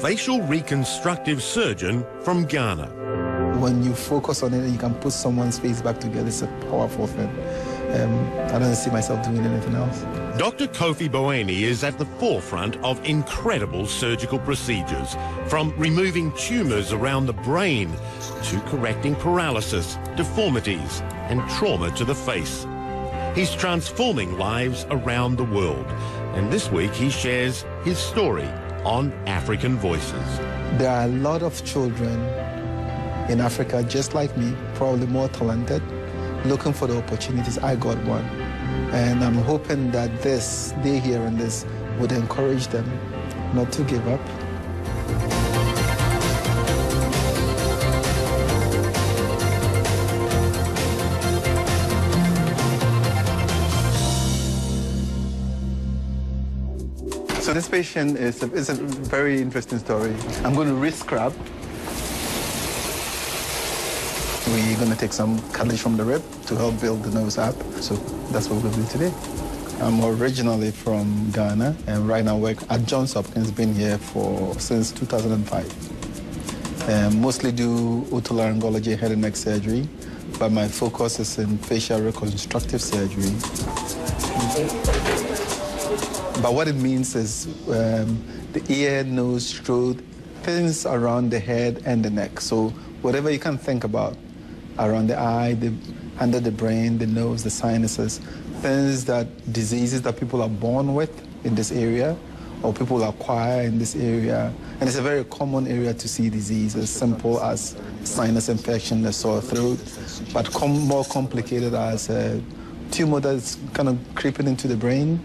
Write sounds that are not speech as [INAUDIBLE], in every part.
facial reconstructive surgeon from Ghana. When you focus on it and you can put someone's face back together, it's a powerful thing. Um, I don't see myself doing anything else. Dr. Kofi Boahene is at the forefront of incredible surgical procedures, from removing tumours around the brain to correcting paralysis, deformities and trauma to the face. He's transforming lives around the world, and this week he shares his story on African Voices. There are a lot of children in Africa just like me, probably more talented, looking for the opportunities. I got one. And I'm hoping that this, they hearing this, would encourage them not to give up. So this patient is a, is a very interesting story. I'm going to re-scrub. We're going to take some cartilage from the rib to help build the nose up. So that's what we'll do today. I'm originally from Ghana and right now work at Johns Hopkins. Been here for since 2005. Um, mostly do otolaryngology, head and neck surgery, but my focus is in facial reconstructive surgery. But what it means is um, the ear, nose, throat, things around the head and the neck. So whatever you can think about around the eye, the, under the brain, the nose, the sinuses, things that diseases that people are born with in this area or people acquire in this area. And it's a very common area to see diseases, simple as sinus infection, a sore throat, but com more complicated as a tumor that's kind of creeping into the brain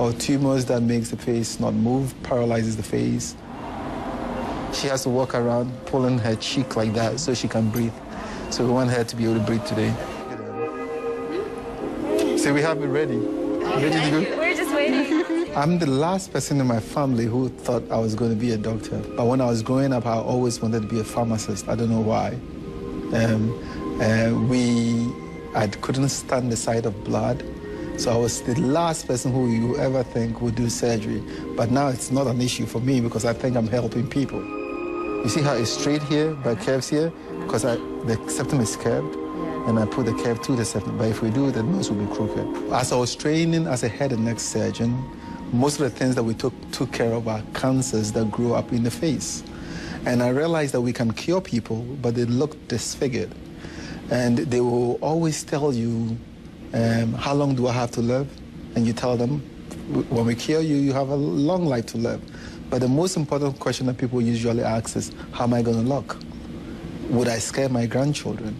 or tumors that makes the face not move, paralyzes the face. She has to walk around pulling her cheek like that so she can breathe. So we want her to be able to breathe today. So we have it ready. Ready to go? [LAUGHS] We're just waiting. [LAUGHS] I'm the last person in my family who thought I was going to be a doctor. But when I was growing up, I always wanted to be a pharmacist. I don't know why. Um, uh, we, I couldn't stand the sight of blood. So I was the last person who you ever think would do surgery. But now it's not an issue for me because I think I'm helping people. You see how it's straight here, but curves here? Because I, the septum is curved, and I put the curve to the septum. But if we do the nose will be crooked. As I was training as a head and neck surgeon, most of the things that we took, took care of are cancers that grew up in the face. And I realized that we can cure people, but they look disfigured. And they will always tell you, um, how long do I have to live? And you tell them, when we cure you, you have a long life to live. But the most important question that people usually ask is, how am I going to look? Would I scare my grandchildren?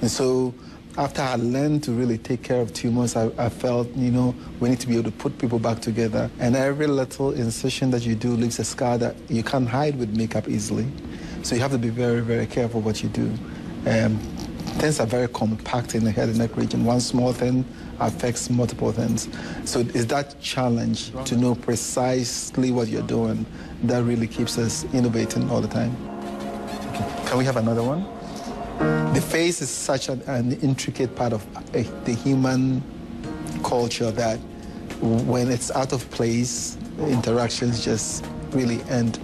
And so after I learned to really take care of tumors, I, I, felt, you know, we need to be able to put people back together. And every little incision that you do leaves a scar that you can't hide with makeup easily. So you have to be very, very careful what you do. Um, things are very compact in the head and neck region. One small thing affects multiple things. So it's that challenge to know precisely what you're doing that really keeps us innovating all the time. Okay. Can we have another one? The face is such an, an intricate part of uh, the human culture that when it's out of place, interactions just really end.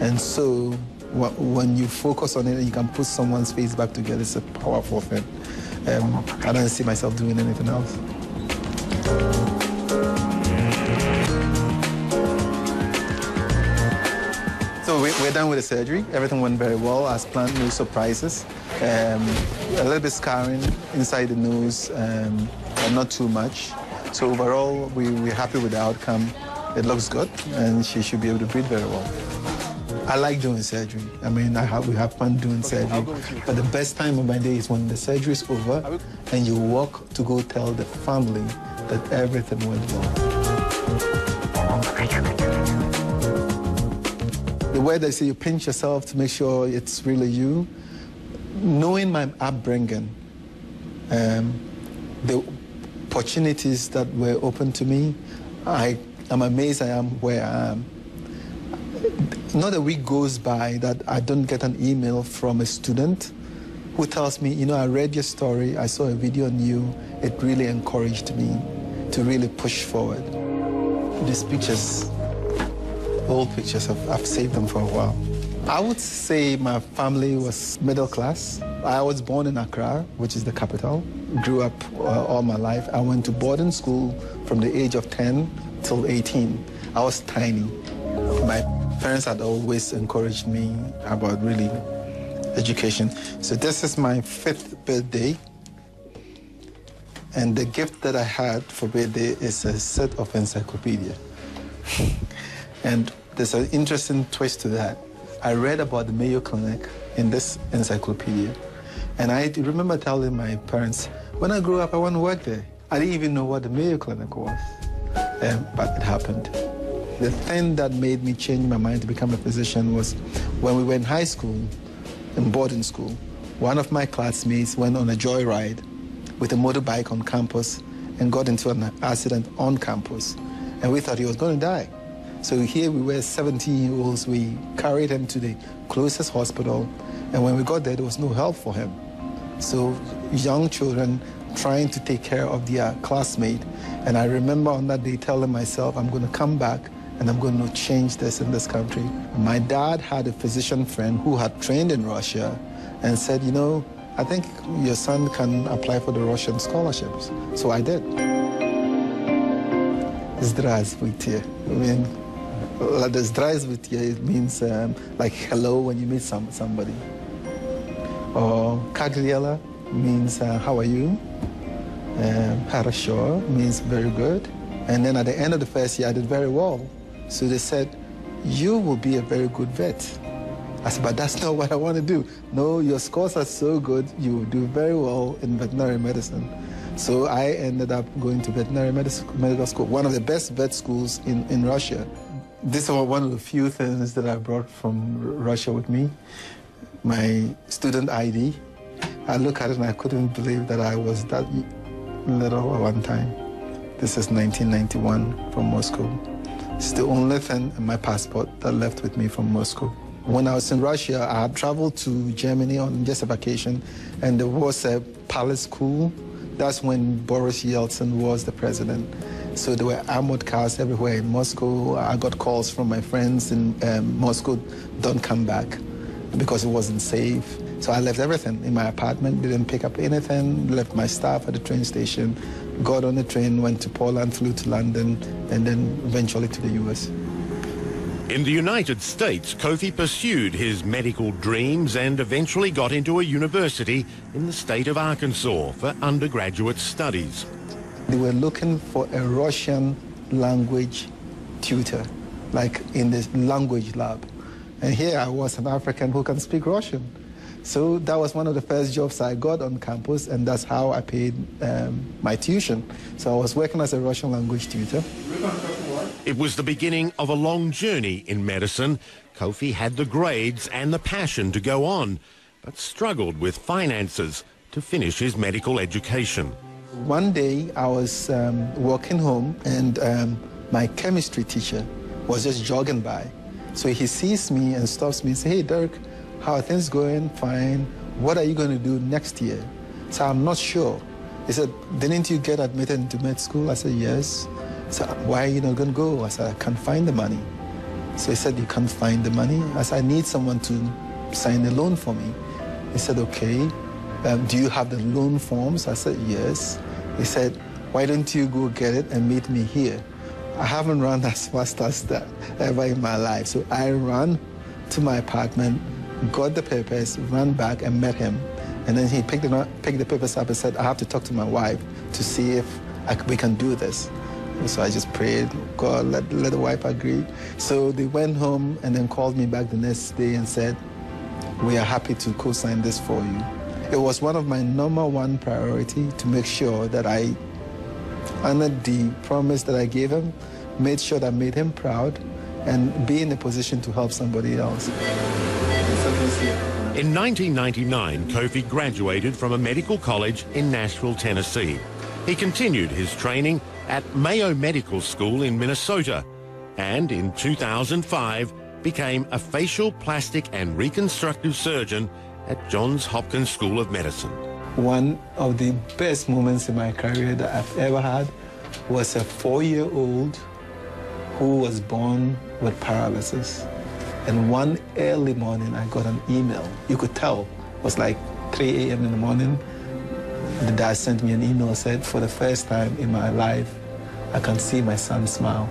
And so when you focus on it and you can put someone's face back together, it's a powerful thing. Um, I don't see myself doing anything else. So we, are done with the surgery. Everything went very well as planned, no surprises. Um, a little bit scarring inside the nose, um, but not too much. So overall, we, we're happy with the outcome. It looks good, and she should be able to breathe very well. I like doing surgery. I mean, I have, we have fun doing surgery. But the best time of my day is when the surgery is over and you walk to go tell the family that everything went well. The way they say you pinch yourself to make sure it's really you, knowing my upbringing, um, the opportunities that were open to me, I am amazed I am where I am not a week goes by that I don't get an email from a student who tells me, you know, I read your story, I saw a video on you, it really encouraged me to really push forward. These pictures old pictures. I've, I've saved them for a while. I would say my family was middle class. I was born in Accra, which is the capital. Grew up uh, all my life. I went to boarding school from the age of 10 till 18. I was tiny. My parents had always encouraged me about really education. So this is my fifth birthday. And the gift that I had for birthday is a set of encyclopedia. [LAUGHS] and there's an interesting twist to that. I read about the Mayo Clinic in this encyclopedia. And I remember telling my parents, when I grew up, I want to work there. I didn't even know what the Mayo Clinic was, um, but it happened. The thing that made me change my mind to become a physician was when we were in high school, in boarding school, one of my classmates went on a joyride with a motorbike on campus and got into an accident on campus. And we thought he was going to die. So here we were 17 year olds. We carried him to the closest hospital. And when we got there, there was no help for him. So young children trying to take care of their classmate. And I remember on that day telling myself, I'm going to come back and I'm going to change this in this country. My dad had a physician friend who had trained in Russia and said, you know, I think your son can apply for the Russian scholarships. So I did. Здравствуйте. I mean, Здравствуйте, it means um, like hello when you meet some, somebody. Or Kagliela means uh, how are you? Um, Хорошо means very good. And then at the end of the first year, I did very well. So they said, you will be a very good vet. I said, but that's not what I want to do. No, your scores are so good, you will do very well in veterinary medicine. So I ended up going to veterinary medical school, one of the best vet schools in, in Russia. This is one of the few things that I brought from Russia with me, my student ID. I look at it and I couldn't believe that I was that little at one time. This is 1991 from Moscow. It's the only thing in my passport that left with me from Moscow. When I was in Russia, I had traveled to Germany on just a vacation, and there was a palace school. That's when Boris Yeltsin was the president. So there were armored cars everywhere in Moscow. I got calls from my friends in um, Moscow, don't come back because it wasn't safe. So I left everything in my apartment, didn't pick up anything, left my stuff at the train station, got on a train, went to Poland, flew to London, and then eventually to the US. In the United States, Kofi pursued his medical dreams and eventually got into a university in the state of Arkansas for undergraduate studies. They were looking for a Russian language tutor, like in the language lab. And here I was, an African who can speak Russian. So that was one of the first jobs I got on campus, and that's how I paid um, my tuition. So I was working as a Russian language tutor. It was the beginning of a long journey in medicine. Kofi had the grades and the passion to go on, but struggled with finances to finish his medical education. One day I was um, walking home, and um, my chemistry teacher was just jogging by. So he sees me and stops me and says, Hey, Dirk, how are things going? Fine. What are you going to do next year? So I'm not sure. He said, didn't you get admitted into med school? I said, yes. So why are you not going to go? I said, I can't find the money. So he said, you can't find the money? I said, I need someone to sign a loan for me. He said, okay. Um, do you have the loan forms? I said, yes. He said, why don't you go get it and meet me here? I haven't run [LAUGHS] as fast as that ever in my life. So I ran to my apartment, got the papers, ran back and met him. And then he picked, the picked the papers up and said, I have to talk to my wife to see if I, we can do this. So I just prayed, God, let, let the wife agree. So they went home and then called me back the next day and said, we are happy to co-sign this for you. It was one of my number one priority to make sure that I honored the promise that I gave him, made sure that I made him proud, and be in a position to help somebody else. In 1999, Kofi graduated from a medical college in Nashville, Tennessee. He continued his training at Mayo Medical School in Minnesota and in 2005 became a facial plastic and reconstructive surgeon at Johns Hopkins School of Medicine. One of the best moments in my career that I've ever had was a four-year-old who was born with paralysis. And one early morning, I got an email. You could tell it was like 3 a.m. in the morning. The dad sent me an email said, for the first time in my life, I can see my son smile.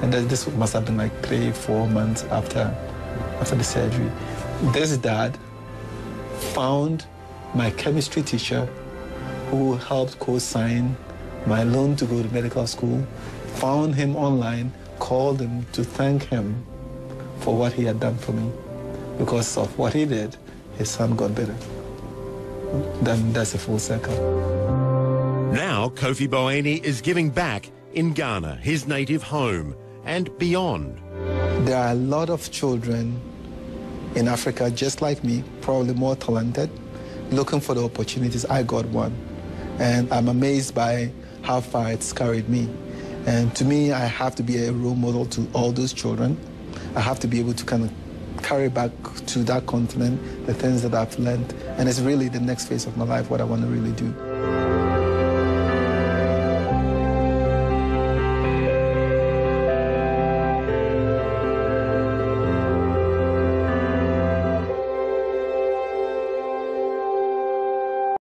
And this must have been like three, four months after, after the surgery. This dad found my chemistry teacher who helped co-sign my loan to go to medical school, found him online, called him to thank him for what he had done for me. Because of what he did, his son got better. Then that's a full circle. Now Kofi Boahene is giving back in Ghana, his native home, and beyond. There are a lot of children in Africa just like me, probably more talented, looking for the opportunities. I got one. And I'm amazed by how far it's carried me. And to me, I have to be a role model to all those children. I have to be able to kind of carry back to that continent the things that I've learned. And it's really the next phase of my life, what I want to really do.